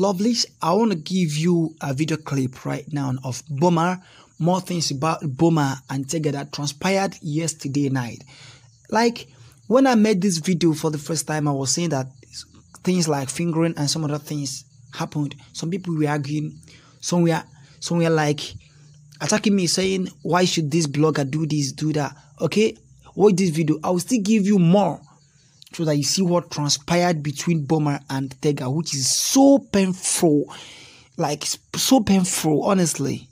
Lovelies, I want to give you a video clip right now of Boma, more things about Boma and Tega that transpired yesterday night. Like, when I made this video for the first time, I was saying that things like fingering and some other things happened. Some people were arguing, some were, some were like attacking me, saying, why should this blogger do this, do that? Okay, watch this video. I will still give you more so that you see what transpired between Boma and Tega, which is so painful, like so painful, honestly.